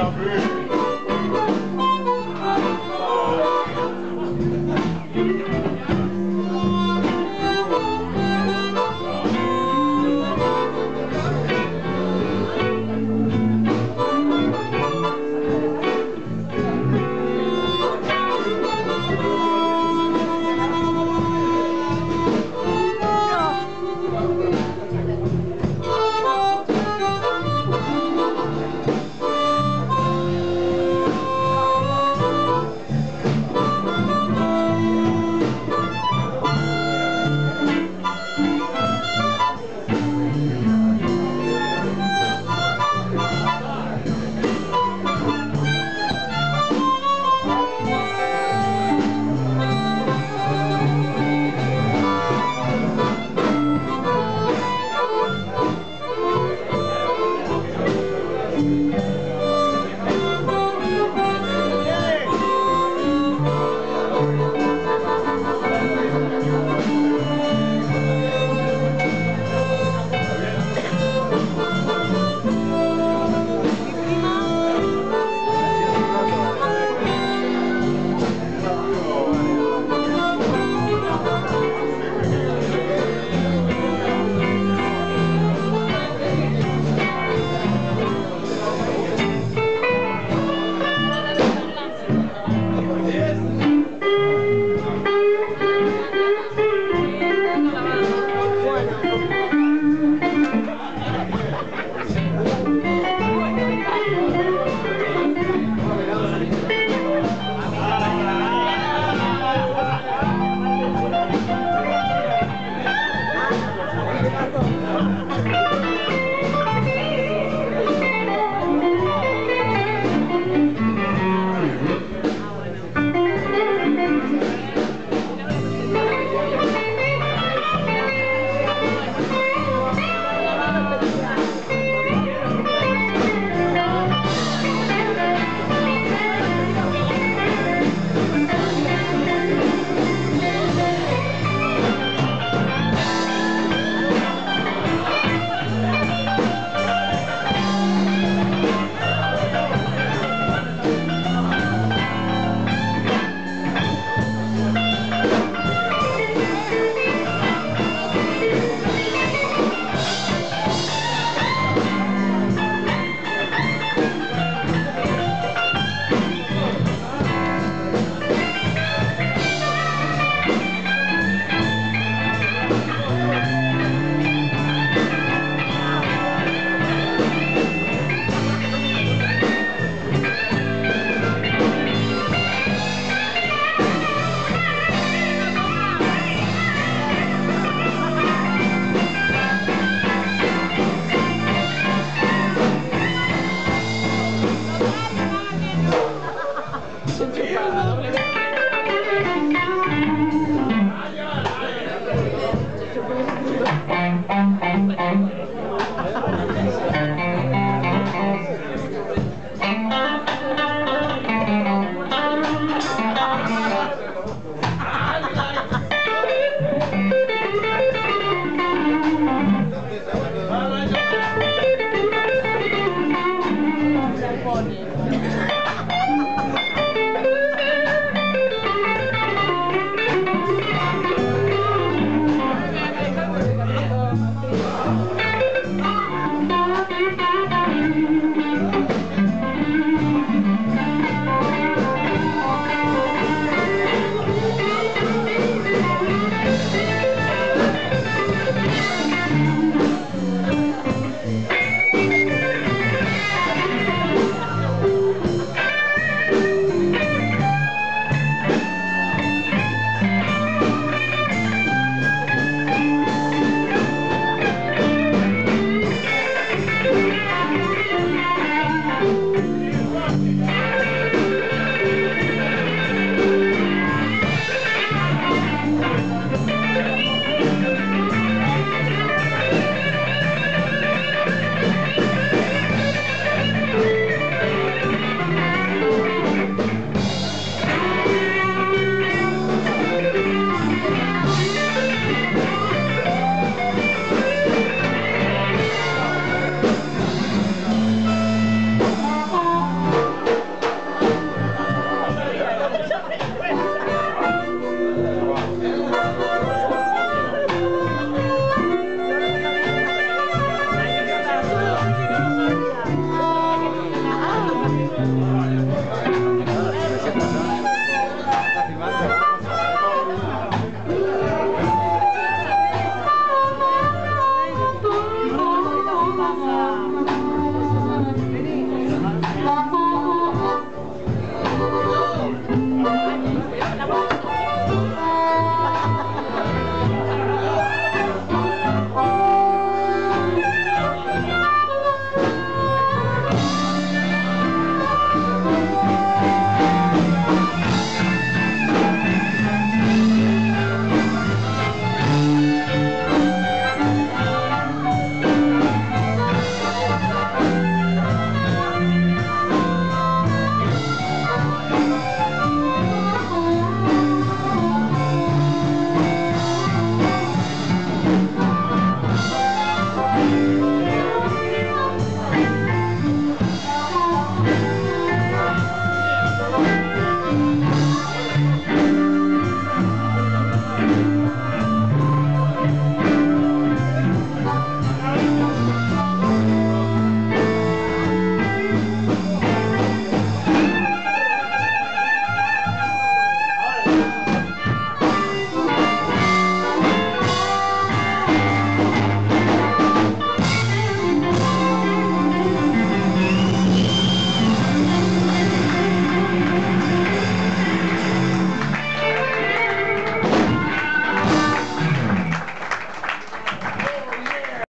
la vue.